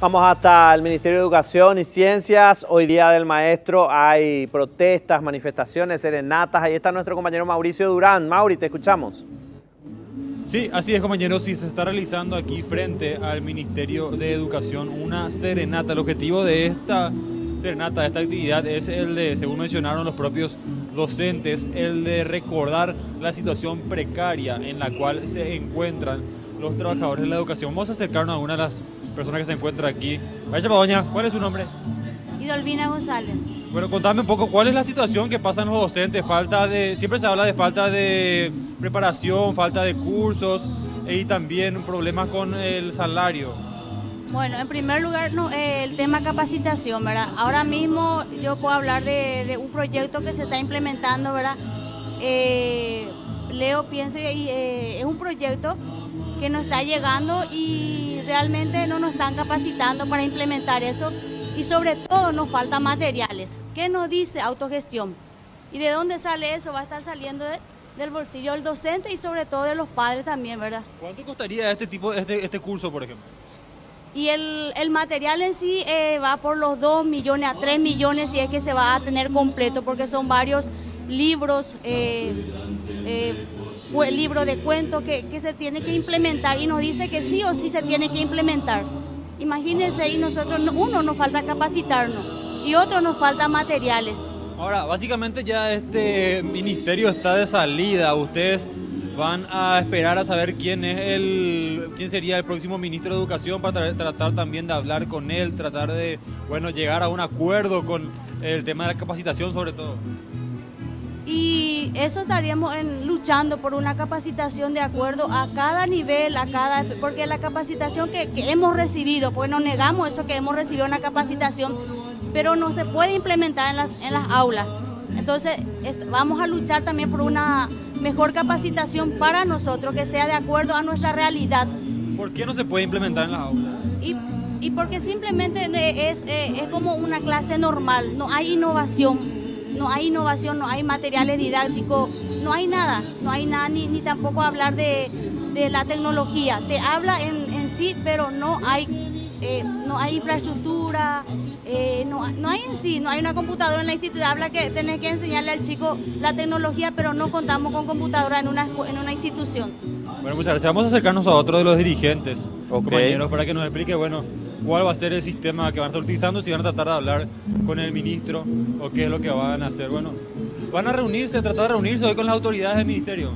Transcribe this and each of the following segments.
Vamos hasta el Ministerio de Educación y Ciencias. Hoy Día del Maestro hay protestas, manifestaciones, serenatas. Ahí está nuestro compañero Mauricio Durán. Mauri, te escuchamos. Sí, así es compañero, sí se está realizando aquí frente al Ministerio de Educación una serenata. El objetivo de esta serenata, de esta actividad, es el de, según mencionaron los propios docentes, el de recordar la situación precaria en la cual se encuentran los trabajadores de la educación. Vamos a acercarnos a una de las personas que se encuentra aquí. Vaya doña, ¿cuál es su nombre? Idolvina González. Bueno, contame un poco, ¿cuál es la situación que pasan los docentes? Falta de, siempre se habla de falta de preparación, falta de cursos y también problemas con el salario. Bueno, en primer lugar, no, eh, el tema capacitación, ¿verdad? Ahora mismo yo puedo hablar de, un proyecto que se está implementando, ¿verdad? Eh, Leo, pienso, eh, es un proyecto que nos está llegando y realmente no nos están capacitando para implementar eso y sobre todo nos faltan materiales. ¿Qué nos dice autogestión? ¿Y de dónde sale eso? Va a estar saliendo del bolsillo del docente y sobre todo de los padres también, ¿verdad? ¿Cuánto costaría este tipo, este, este curso, por ejemplo? Y el, material en sí eh, va por los 2 millones a 3 millones si es que se va a tener completo, porque son varios libros, eh, eh, el libro de cuentos que, se tiene que implementar y nos dice que sí o sí se tiene que implementar. Imagínense, y nosotros, uno nos falta capacitarnos y otro nos falta materiales. Ahora, básicamente ya este ministerio está de salida. Ustedes van a esperar a saber quién es el, quién sería el próximo ministro de Educación para tratar también de hablar con él, tratar de, bueno, llegar a un acuerdo con el tema de la capacitación sobre todo y eso estaríamos luchando por una capacitación de acuerdo a cada nivel, a cada porque la capacitación que, hemos recibido, pues no negamos eso que hemos recibido una capacitación, pero no se puede implementar en las, en las aulas. Entonces vamos a luchar también por una mejor capacitación para nosotros, que sea de acuerdo a nuestra realidad. ¿Por qué no se puede implementar en las aulas? Y, y porque simplemente es, es como una clase normal, no hay innovación no hay innovación, no hay materiales didácticos, no hay nada, no hay nada, ni, ni tampoco hablar de, la tecnología. Te habla en, sí, pero no hay, eh, no hay infraestructura, eh, no, no, hay en sí, no hay una computadora en la institución. Habla que tenés que enseñarle al chico la tecnología, pero no contamos con computadora en una, en una institución. Bueno, muchas gracias. Vamos a acercarnos a otro de los dirigentes, compañeros, para que nos explique, bueno, cuál va a ser el sistema que van a estar utilizando, si van a tratar de hablar con el ministro o qué es lo que van a hacer. Bueno, ¿van a reunirse, tratar de reunirse hoy con las autoridades del ministerio?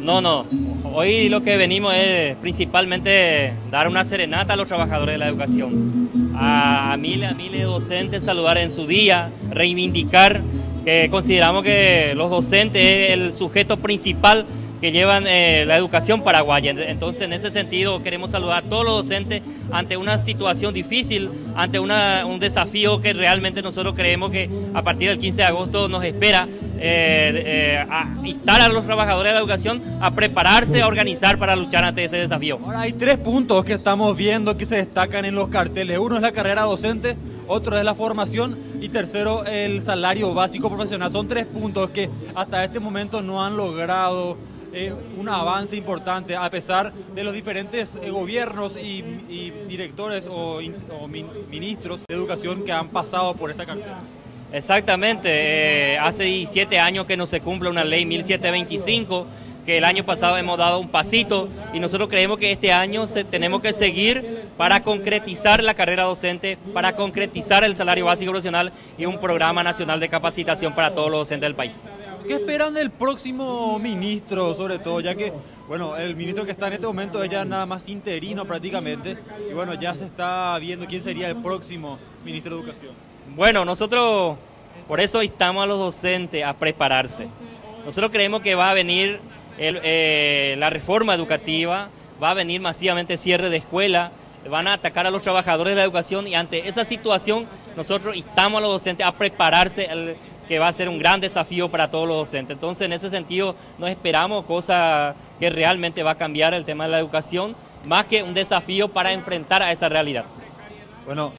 No, no. Hoy lo que venimos es principalmente dar una serenata a los trabajadores de la educación. A, miles, a miles de docentes saludar en su día, reivindicar que consideramos que los docentes es el sujeto principal que llevan eh, la educación paraguaya. Entonces, en ese sentido, queremos saludar a todos los docentes ante una situación difícil, ante un desafío que realmente nosotros creemos que a partir del 15 de agosto nos espera eh, eh, a instar a los trabajadores de la educación a prepararse, a organizar para luchar ante ese desafío. Ahora hay tres puntos que estamos viendo que se destacan en los carteles. Uno es la carrera docente, otro es la formación y tercero el salario básico profesional. Son tres puntos que hasta este momento no han logrado un avance importante a pesar de los diferentes eh, gobiernos y, directores o, ministros de educación que han pasado por esta cartera. Exactamente, eh, hace 17 años que no se cumple una ley 1725 que el año pasado hemos dado un pasito y nosotros creemos que este año tenemos que seguir para concretizar la carrera docente, para concretizar el salario básico profesional y un programa nacional de capacitación para todos los docentes del país. ¿Qué esperan del próximo ministro, sobre todo, ya que, bueno, el ministro que está en este momento es ya nada más interino prácticamente, y bueno, ya se está viendo quién sería el próximo ministro de Educación? Bueno, nosotros por eso instamos a los docentes a prepararse. Nosotros creemos que va a venir eh, la reforma educativa, va a venir masivamente cierre de escuela, van a atacar a los trabajadores de la educación y ante esa situación nosotros instamos a los docentes a prepararse que va a ser un gran desafío para todos los docentes. Entonces, en ese sentido, no esperamos cosa que realmente va a cambiar el tema de la educación, más que un desafío para enfrentar a esa realidad. Bueno.